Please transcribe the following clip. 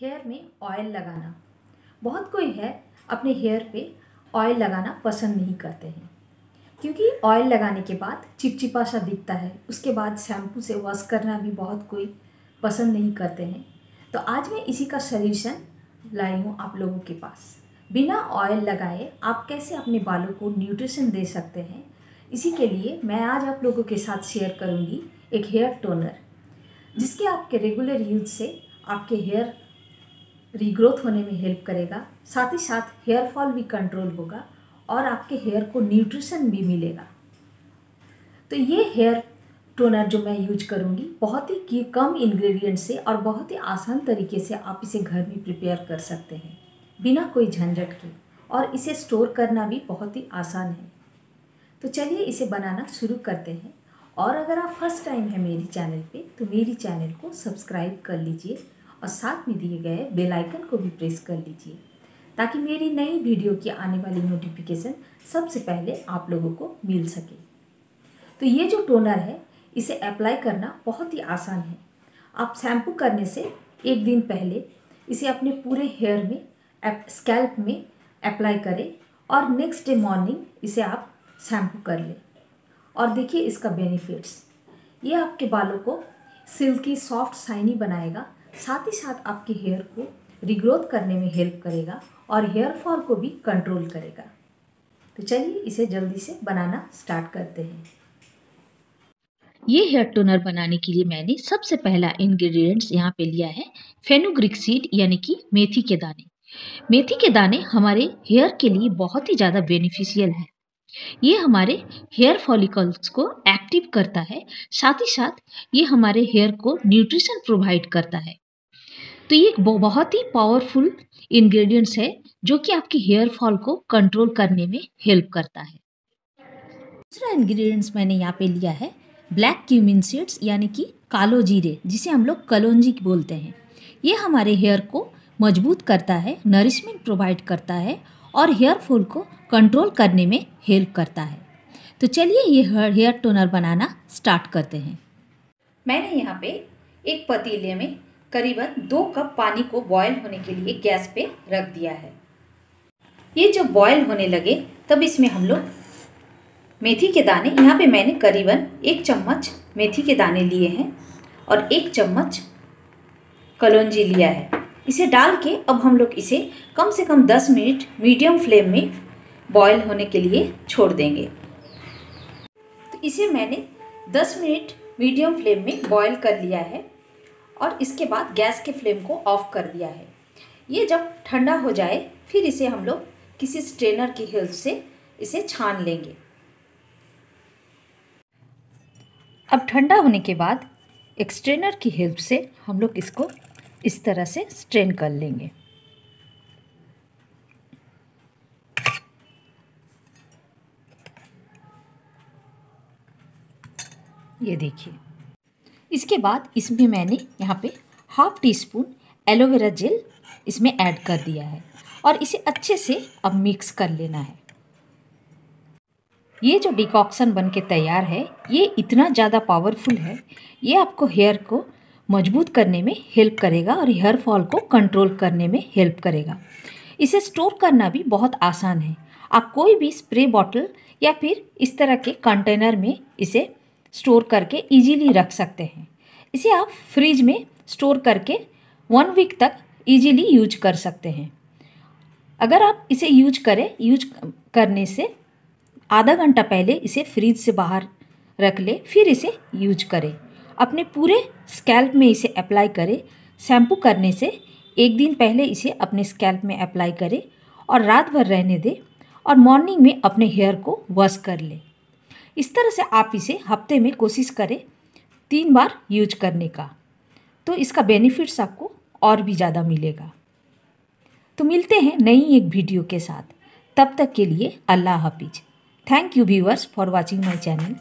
Hair में oil लगाना। बहुत कोई है अपने हेयर पे ऑयल लगाना पसंद नहीं करते हैं। क्योंकि ऑयल लगाने के बाद चिपचिपा सा दिखता है। उसके बाद शैम्पू से वॉश करना भी बहुत कोई पसंद नहीं करते हैं। तो आज मैं इसी का सल्यूशन लाई हूँ आप लोगों के पास। बिना ऑयल लगाए आप कैसे अपने बालों को न्यूट्रिशन दे सकते हैं? इसी के लिए मैं आज आप लोगों के साथ शेयर करूँगी एक हेयर टोनर जिसके आपके रेगुलर यूज़ से आपके हेयर रीग्रोथ होने में हेल्प करेगा। साथ ही साथ हेयर फॉल भी कंट्रोल होगा और आपके हेयर को न्यूट्रिशन भी मिलेगा। तो ये हेयर टोनर जो मैं यूज़ करूँगी, बहुत ही कम इंग्रेडिएंट से और बहुत ही आसान तरीके से आप इसे घर में प्रिपेयर कर सकते हैं। बिना कोई झंझट के। और इसे स्टोर करना भी बहुत ही आसान है। तो चलिए इसे बनाना शुरू करते हैं। और अगर आप फ़र्स्ट टाइम है मेरी चैनल पे तो मेरी चैनल को सब्सक्राइब कर लीजिए और साथ में दिए गए बेल आइकन को भी प्रेस कर लीजिए। ताकि मेरी नई वीडियो की आने वाली नोटिफिकेशन सबसे पहले आप लोगों को मिल सके। तो ये जो टोनर है, इसे अप्लाई करना बहुत ही आसान है। आप शैम्पू करने से एक दिन पहले इसे अपने पूरे हेयर में स्कैल्प में अप्लाई करें और नेक्स्ट डे मॉर्निंग इसे आप शैम्पू कर लें। और देखिए इसका बेनिफिट्स ये आपके बालों को सिल्की सॉफ्ट शाइनी बनाएगा, साथ ही साथ आपके हेयर को रिग्रोथ करने में हेल्प करेगा और हेयर फॉल को भी कंट्रोल करेगा। तो चलिए इसे जल्दी से बनाना स्टार्ट करते हैं। ये हेयर टोनर बनाने के लिए मैंने सबसे पहला इंग्रेडिएंट्स यहाँ पे लिया है फेनुग्रिक सीड यानी कि मेथी के दाने। मेथी के दाने हमारे हेयर के लिए बहुत ही ज़्यादा बेनिफिशियल है। ये हमारे हेयर फॉलिकल्स को एक्टिव करता है, साथ ही साथ ये हमारे हेयर को न्यूट्रिशन प्रोवाइड करता है। तो ये एक बहुत ही पावरफुल इंग्रेडिएंट्स है, जो कि आपके हेयर फॉल को कंट्रोल करने में हेल्प करता है। दूसरा इंग्रेडिएंट्स मैंने यहाँ पे लिया है ब्लैक क्यूमिन सीड्स यानी कि कालो जीरे, जिसे हम लोग कलोंजी बोलते हैं। ये हमारे हेयर को मज़बूत करता है नरिशमेंट प्रोवाइड करता है और हेयर फॉल को कंट्रोल करने में हेल्प करता है। तो चलिए ये हेयर टोनर बनाना स्टार्ट करते हैं। मैंने यहाँ पे एक पतीले में करीबन दो कप पानी को बॉयल होने के लिए गैस पे रख दिया है। ये जब बॉयल होने लगे, तब इसमें हम लोग मेथी के दाने, यहाँ पे मैंने करीबन एक चम्मच मेथी के दाने लिए हैं और एक चम्मच कलौंजी लिया है। इसे डाल के अब हम लोग इसे कम से कम 10 मिनट मीडियम फ्लेम में बॉयल होने के लिए छोड़ देंगे। तो इसे मैंने 10 मिनट मीडियम फ्लेम में बॉयल कर लिया है और इसके बाद गैस के फ्लेम को ऑफ़ कर दिया है। ये जब ठंडा हो जाए, फिर इसे हम लोग किसी स्ट्रेनर की हेल्प से इसे छान लेंगे। अब ठंडा होने के बाद एक स्ट्रेनर की हेल्प से हम लोग इसको इस तरह से स्ट्रेन कर लेंगे। ये देखिए। इसके बाद इसमें मैंने यहाँ पे half teaspoon aloe vera gel इसमें ऐड कर दिया है और इसे अच्छे से अब मिक्स कर लेना है। ये जो डिकॉक्सन बन के तैयार है, ये इतना ज़्यादा पावरफुल है, ये आपको हेयर को मज़बूत करने में हेल्प करेगा और हेयर फॉल को कंट्रोल करने में हेल्प करेगा। इसे स्टोर करना भी बहुत आसान है। आप कोई भी स्प्रे बॉटल या फिर इस तरह के कंटेनर में इसे स्टोर करके इजीली रख सकते हैं। इसे आप फ्रिज में स्टोर करके वन वीक तक इजीली यूज़ कर सकते हैं। अगर आप इसे यूज़ करें यूज़ करने से आधा घंटा पहले इसे फ्रिज से बाहर रख ले, फिर इसे यूज़ करें। अपने पूरे स्कैल्प में इसे अप्लाई करें। शैम्पू करने से एक दिन पहले इसे अपने स्कैल्प में अप्लाई करें और रात भर रहने दें और मॉर्निंग में अपने हेयर को वॉश कर लें। इस तरह से आप इसे हफ़्ते में कोशिश करें तीन बार यूज़ करने का। तो इसका बेनिफिट्स आपको और भी ज़्यादा मिलेगा। तो मिलते हैं नई एक वीडियो के साथ। तब तक के लिए अल्लाह हाफिज। Thank you viewers for watching my channel